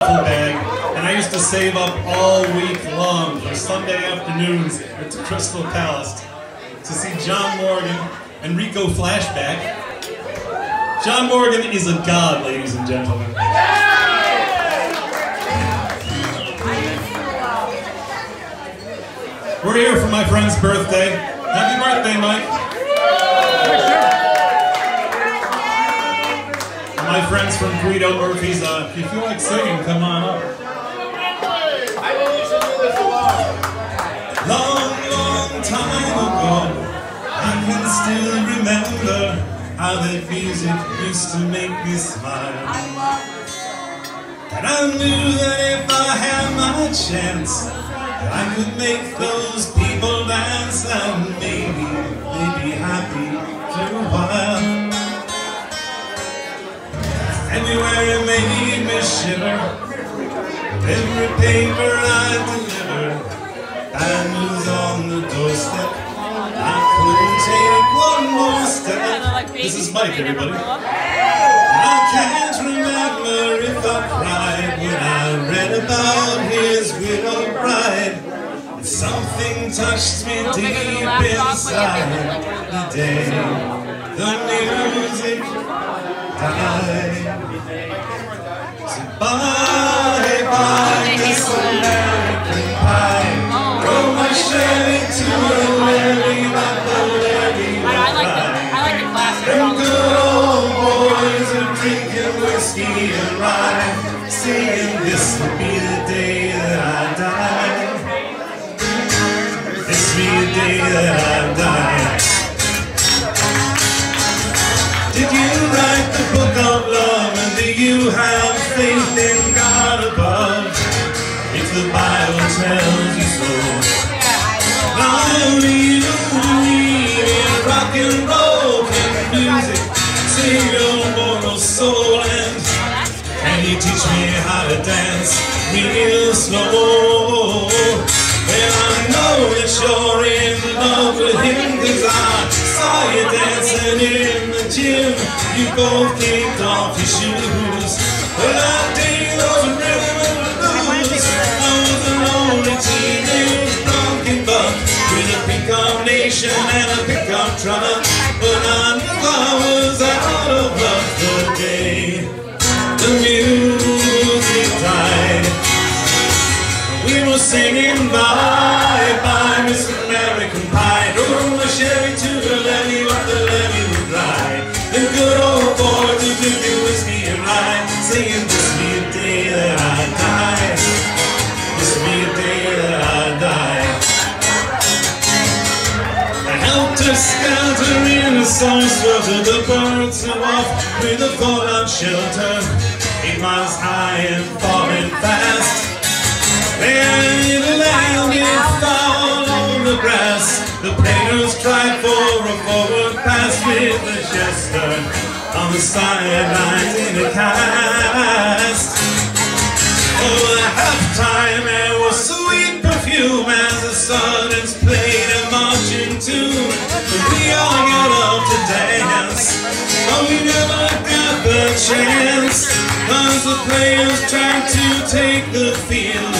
bag, and I used to save up all week long for Sunday afternoons at the Crystal Palace to see John Morgan and Rico Flashback. John Morgan is a god, ladies and gentlemen. We're here for my friend's birthday. Happy birthday, Mike. My friends from Guido Murphy's, uh, if you feel like singing, come on up. Long, long time ago, I can still remember how that music used to make me smile. And I knew that if I had my chance, I could make those people dance and maybe they'd be happy for a while. February made me shiver. Every paper I delivered, and was on the doorstep. I couldn't take one more step. This is Mike, everybody. I can't remember if I cried when I read about his widow bride. But Something touched me deep inside the day the music died. So bye bye, Miss American Pie. Roll my the levee, but the levee I, I like the cry. I like the classic. Them good old boys are drinking whiskey and rye, saying this will be the day that I the Bible tells you so. Do you believe in rock and roll and music? Save your moral soul and can you teach me how to dance real slow? Well, I know that you're in love with him Cause I saw you dancing in the gym You both kicked off your shoes Well, that nation and a pickup drummer But I knew I was out of luck the day the music died. We were singing helter skelter in a song swelter, the birds off with a fallout shelter. Eight miles high and falling fast. Then the landed foul on the grass. The players tried for a forward pass with the jester on the sidelines in a cast. Oh, the halftime air was sweet perfume as the Suns chance. Cause the players tried to take the field.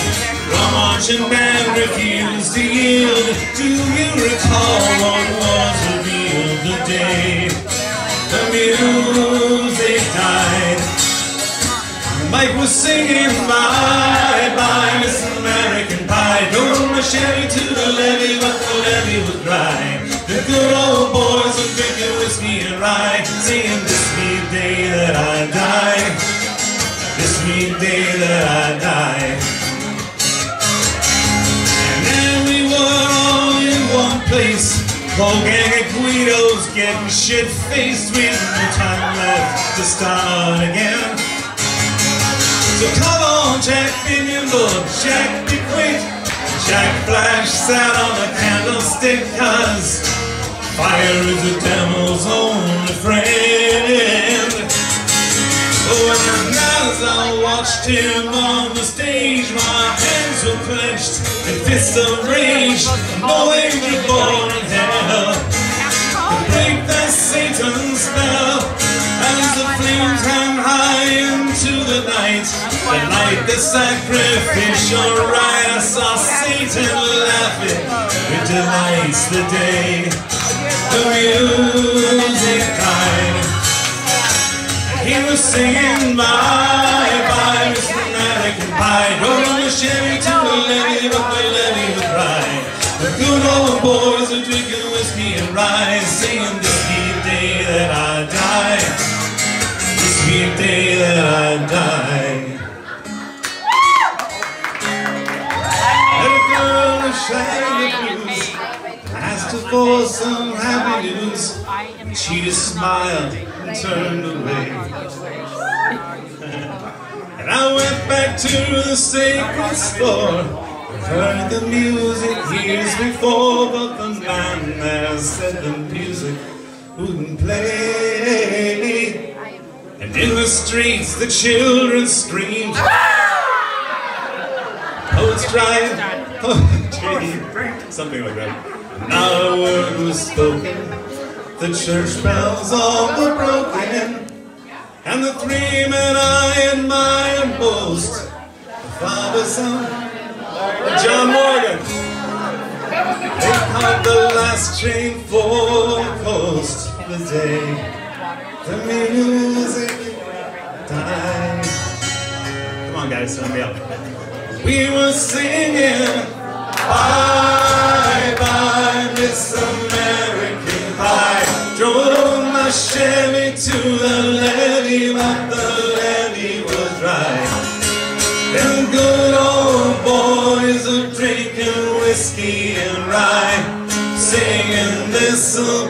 The marching band refused to yield. Do you recall what was revealed the day the music died? Mike was singing bye The day that I die And then we were all in one place Whole gang of Guidos getting shit-faced with no time left to start again so come on, Jack Minion, Lord, Jack be quick. Jack Flash sat on a candlestick, cause fire is the devil's only friend. Oh, and I watched him on the stage, my hands were clenched and fists of rage. No angel born in hell could break that Satan's spell as the flames hang high into the night. The light the sacrificial rite I saw Satan laughing It delights the day The music died He was singing bye boys are drinking whiskey and rye Singing this sweet day that I die. This sweet day that I die. A girl Asked her for some happy news. She just smiled and turned away. And I went back to the sacred store Heard the music years before But the man there said the music wouldn't play And in the streets the children screamed Poets tried, poetry, something like that. Not a word was spoken. The church bells all were broken. And the three men I admire most, the Father, Son, John Morgan. They caught the last train for coast the day the music died. Come on, guys, turn me up. We were singing Bye bye Miss American Pie Drove my Chevy to the levee But the whiskey